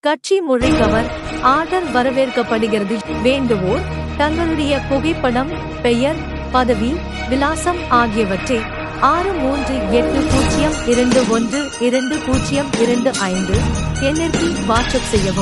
கட்சி மொழிகவர் ஆர்டர் வரவேற்கப்படுகிறது. வேண்டுவோர் தங்களுடைய புகைப்படம் பெயர் பதவி விலாசம் ஆகியவற்றை ஆறு மூன்று எட்டு பூஜ்ஜியம் இரண்டு ஒன்று இரண்டு பூஜ்ஜியம் இரண்டு ஐந்து எண்ணிற்கு வாட்ஸ்அப் செய்யவும்.